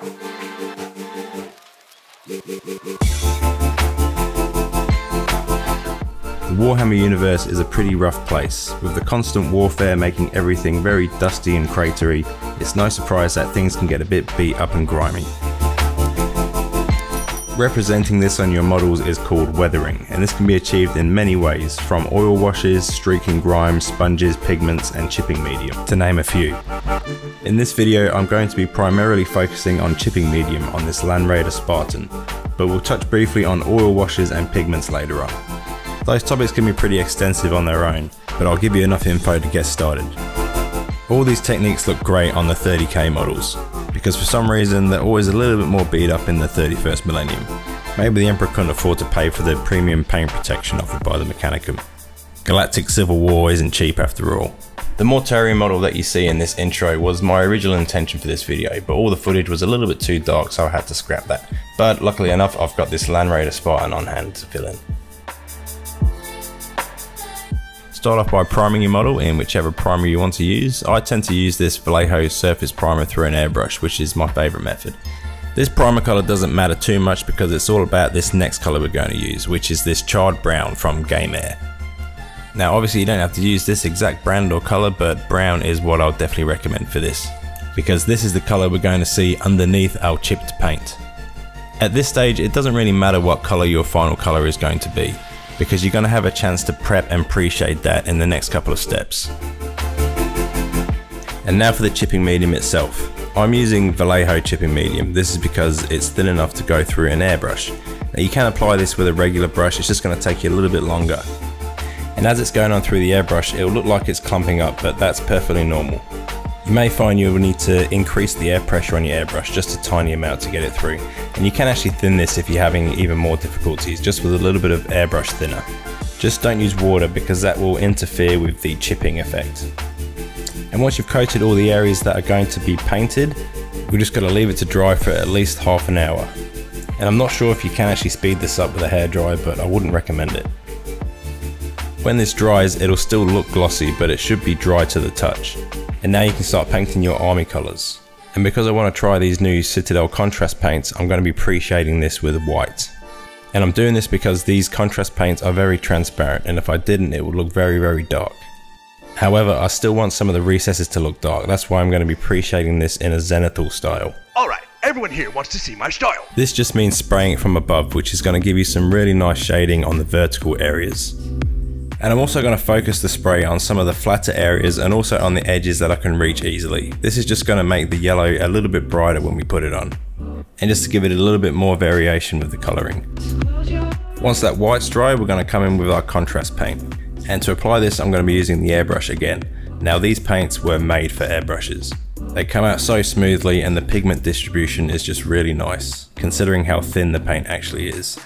The Warhammer universe is a pretty rough place, with the constant warfare making everything very dusty and cratery, it's no surprise that things can get a bit beat up and grimy. Representing this on your models is called weathering, and this can be achieved in many ways, from oil washes, streaking grime, sponges, pigments, and chipping medium, to name a few. In this video I'm going to be primarily focusing on chipping medium on this Land Raider Spartan, but we'll touch briefly on oil washes and pigments later on. Those topics can be pretty extensive on their own, but I'll give you enough info to get started. All these techniques look great on the 30k models, because for some reason they're always a little bit more beat up in the 31st millennium. Maybe the Emperor couldn't afford to pay for the premium paint protection offered by the Mechanicum. Galactic Civil War isn't cheap after all. The Mortarion model that you see in this intro was my original intention for this video, but all the footage was a little bit too dark so I had to scrap that. But luckily enough I've got this Land Raider Spartan on hand to fill in. Start off by priming your model in whichever primer you want to use. I tend to use this Vallejo surface primer through an airbrush, which is my favourite method. This primer colour doesn't matter too much because it's all about this next colour we're going to use, which is this charred brown from Game Air. Now obviously you don't have to use this exact brand or colour, but brown is what I'll definitely recommend for this, because this is the colour we're going to see underneath our chipped paint. At this stage it doesn't really matter what colour your final colour is going to be, because you're going to have a chance to prep and pre-shade that in the next couple of steps. And now for the chipping medium itself. I'm using Vallejo chipping medium, this is because it's thin enough to go through an airbrush. Now you can apply this with a regular brush, it's just going to take you a little bit longer. And as it's going on through the airbrush, it'll look like it's clumping up, but that's perfectly normal. You may find you will need to increase the air pressure on your airbrush just a tiny amount to get it through. And you can actually thin this if you're having even more difficulties, just with a little bit of airbrush thinner. Just don't use water because that will interfere with the chipping effect. And once you've coated all the areas that are going to be painted, we're just going to leave it to dry for at least half an hour. And I'm not sure if you can actually speed this up with a hairdryer, but I wouldn't recommend it. When this dries, it'll still look glossy, but it should be dry to the touch and now you can start painting your army colours. And because I want to try these new Citadel contrast paints, I'm going to be pre-shading this with white. And I'm doing this because these contrast paints are very transparent and if I didn't it would look very very dark. However, I still want some of the recesses to look dark, that's why I'm going to be pre-shading this in a zenithal style. Alright, everyone here wants to see my style. This just means spraying it from above, which is going to give you some really nice shading on the vertical areas. And I'm also going to focus the spray on some of the flatter areas and also on the edges that I can reach easily. This is just going to make the yellow a little bit brighter when we put it on. And just to give it a little bit more variation with the colouring. Once that white's dry, we're going to come in with our contrast paint. And to apply this, I'm going to be using the airbrush again. Now these paints were made for airbrushes. They come out so smoothly and the pigment distribution is just really nice, considering how thin the paint actually is.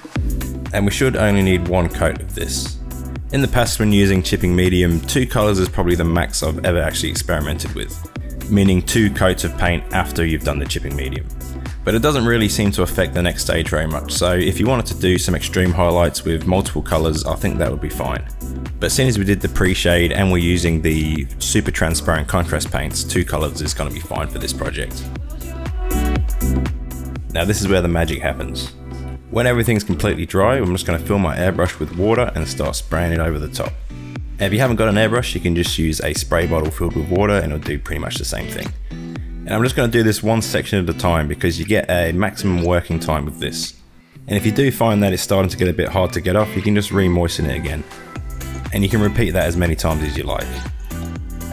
And we should only need one coat of this. In the past when using chipping medium, two colours is probably the max I've ever actually experimented with, meaning two coats of paint after you've done the chipping medium. But it doesn't really seem to affect the next stage very much, so if you wanted to do some extreme highlights with multiple colours, I think that would be fine. But seeing as we did the pre-shade and we're using the super transparent contrast paints, two colours is going to be fine for this project. Now this is where the magic happens. When everything's completely dry, I'm just going to fill my airbrush with water and start spraying it over the top. And if you haven't got an airbrush, you can just use a spray bottle filled with water and it'll do pretty much the same thing. And I'm just going to do this one section at a time because you get a maximum working time with this. And if you do find that it's starting to get a bit hard to get off, you can just re-moisten it again. And you can repeat that as many times as you like.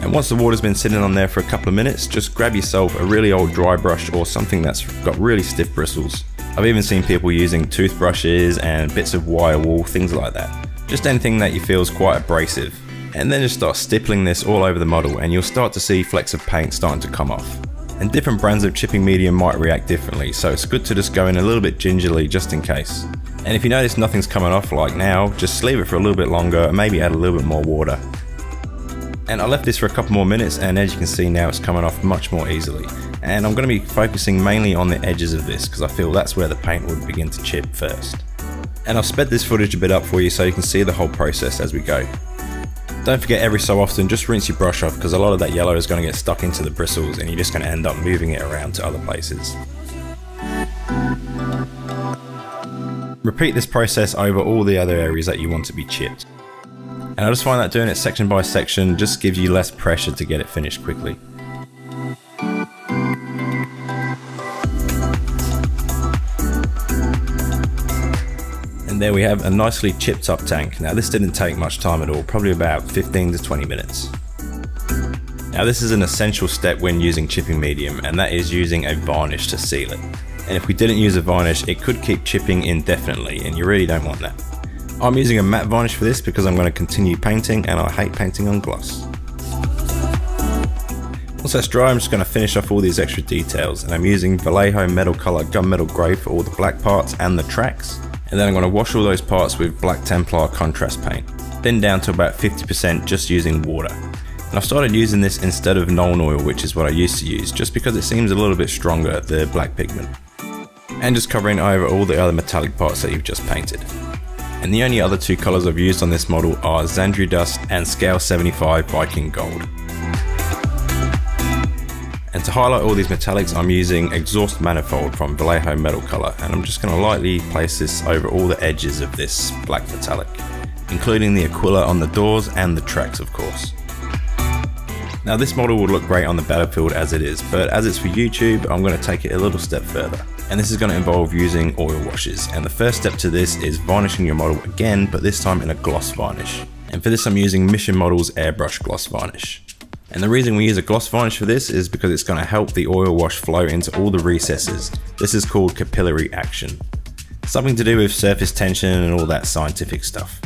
And once the water's been sitting on there for a couple of minutes, just grab yourself a really old dry brush or something that's got really stiff bristles I've even seen people using toothbrushes and bits of wire wool, things like that. Just anything that you feel is quite abrasive. And then just start stippling this all over the model and you'll start to see flecks of paint starting to come off. And different brands of chipping medium might react differently, so it's good to just go in a little bit gingerly just in case. And if you notice nothing's coming off like now, just leave it for a little bit longer and maybe add a little bit more water. And I left this for a couple more minutes and as you can see now it's coming off much more easily. And I'm going to be focusing mainly on the edges of this because I feel that's where the paint would begin to chip first. And I've sped this footage a bit up for you so you can see the whole process as we go. Don't forget every so often just rinse your brush off because a lot of that yellow is going to get stuck into the bristles and you're just going to end up moving it around to other places. Repeat this process over all the other areas that you want to be chipped. And I just find that doing it section by section just gives you less pressure to get it finished quickly. And there we have a nicely chipped up tank. Now this didn't take much time at all, probably about 15 to 20 minutes. Now this is an essential step when using chipping medium and that is using a varnish to seal it. And if we didn't use a varnish it could keep chipping indefinitely and you really don't want that. I'm using a matte varnish for this because I'm going to continue painting and I hate painting on gloss. Once that's dry I'm just going to finish off all these extra details and I'm using Vallejo Metal Colour Gunmetal Grey for all the black parts and the tracks and then I'm going to wash all those parts with Black Templar contrast paint, then down to about 50% just using water. And I've started using this instead of Nuln Oil, which is what I used to use, just because it seems a little bit stronger, the black pigment. And just covering over all the other metallic parts that you've just painted. And the only other two colours I've used on this model are Zandri Dust and Scale 75 Viking Gold. And to highlight all these metallics, I'm using Exhaust Manifold from Vallejo Metal Colour, and I'm just going to lightly place this over all the edges of this black metallic, including the Aquila on the doors and the tracks of course. Now this model would look great on the battlefield as it is, but as it's for YouTube, I'm going to take it a little step further. And this is going to involve using oil washes, and the first step to this is varnishing your model again, but this time in a gloss varnish. And for this I'm using Mission Models Airbrush Gloss Varnish. And the reason we use a gloss varnish for this is because it's going to help the oil wash flow into all the recesses. This is called capillary action. Something to do with surface tension and all that scientific stuff.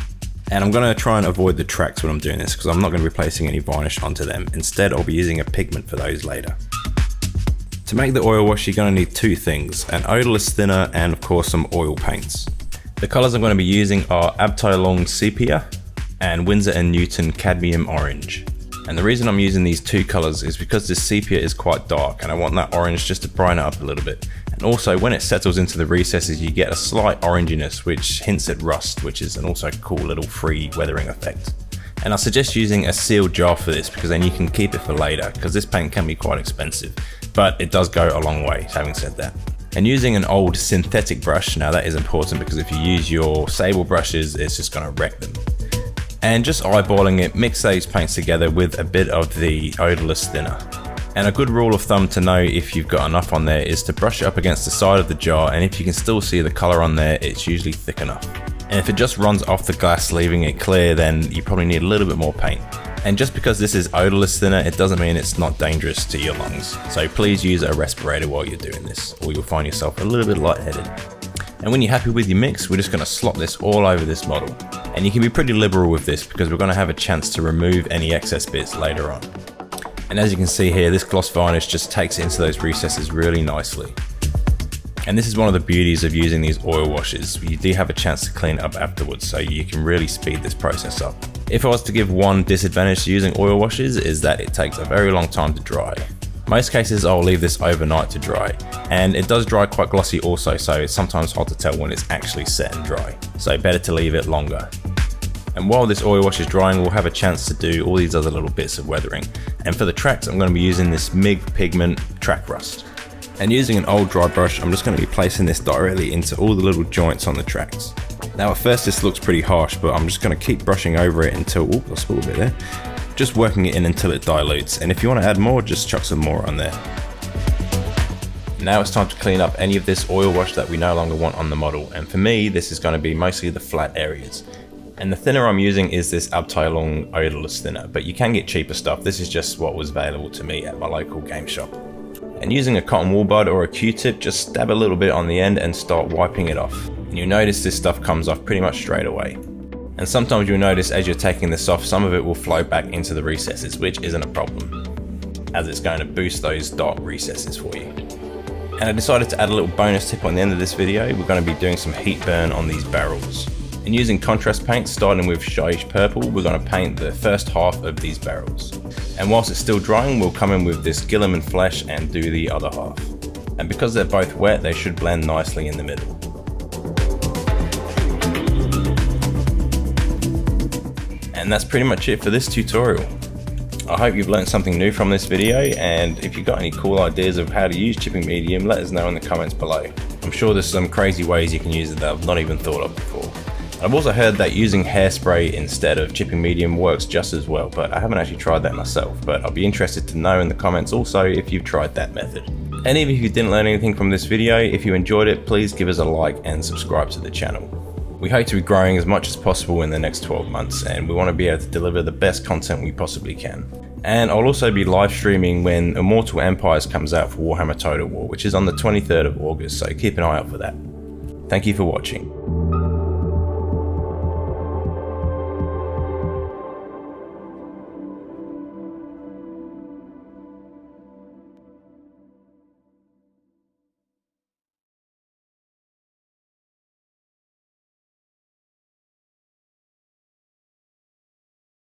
And I'm going to try and avoid the tracks when I'm doing this because I'm not going to be placing any varnish onto them. Instead I'll be using a pigment for those later. To make the oil wash you're going to need two things, an odorless thinner and of course some oil paints. The colours I'm going to be using are Abteilung Sepia and Winsor & Newton Cadmium Orange. And the reason I'm using these two colors is because this sepia is quite dark and I want that orange just to brighten it up a little bit. And also when it settles into the recesses you get a slight oranginess which hints at rust, which is an also cool little free weathering effect. And I suggest using a sealed jar for this because then you can keep it for later because this paint can be quite expensive, but it does go a long way having said that. And using an old synthetic brush, now that is important because if you use your sable brushes, it's just gonna wreck them and just eyeballing it, mix those paints together with a bit of the odorless thinner. And a good rule of thumb to know if you've got enough on there is to brush it up against the side of the jar and if you can still see the colour on there, it's usually thick enough. And if it just runs off the glass leaving it clear, then you probably need a little bit more paint. And just because this is odorless thinner, it doesn't mean it's not dangerous to your lungs. So please use a respirator while you're doing this, or you'll find yourself a little bit lightheaded. And when you're happy with your mix, we're just going to slop this all over this model. And you can be pretty liberal with this because we're going to have a chance to remove any excess bits later on. And as you can see here, this gloss varnish just takes into those recesses really nicely. And this is one of the beauties of using these oil washes. You do have a chance to clean up afterwards, so you can really speed this process up. If I was to give one disadvantage to using oil washes is that it takes a very long time to dry. Most cases I'll leave this overnight to dry, and it does dry quite glossy also, so it's sometimes hard to tell when it's actually set and dry, so better to leave it longer. And while this oil wash is drying, we'll have a chance to do all these other little bits of weathering. And for the tracks, I'm going to be using this MIG Pigment Track Rust. And using an old dry brush, I'm just going to be placing this directly into all the little joints on the tracks. Now at first this looks pretty harsh, but I'm just going to keep brushing over it until, oh, I spilled bit there just working it in until it dilutes. And if you want to add more, just chuck some more on there. Now it's time to clean up any of this oil wash that we no longer want on the model. And for me, this is going to be mostly the flat areas. And the thinner I'm using is this Abteilung odorless thinner, but you can get cheaper stuff. This is just what was available to me at my local game shop. And using a cotton wool bud or a q-tip, just stab a little bit on the end and start wiping it off. And you'll notice this stuff comes off pretty much straight away. And sometimes you'll notice as you're taking this off, some of it will flow back into the recesses, which isn't a problem, as it's going to boost those dark recesses for you. And I decided to add a little bonus tip on the end of this video. We're going to be doing some heat burn on these barrels. And using contrast paint, starting with Shyish Purple, we're going to paint the first half of these barrels. And whilst it's still drying, we'll come in with this Guilliman Flesh and do the other half. And because they're both wet, they should blend nicely in the middle. And that's pretty much it for this tutorial. I hope you've learned something new from this video and if you've got any cool ideas of how to use chipping medium let us know in the comments below. I'm sure there's some crazy ways you can use it that I've not even thought of before. I've also heard that using hairspray instead of chipping medium works just as well, but I haven't actually tried that myself, but I'll be interested to know in the comments also if you've tried that method. And even if you didn't learn anything from this video, if you enjoyed it, please give us a like and subscribe to the channel. We hope to be growing as much as possible in the next 12 months, and we want to be able to deliver the best content we possibly can. And I'll also be live streaming when Immortal Empires comes out for Warhammer Total War, which is on the 23rd of August, so keep an eye out for that. Thank you for watching.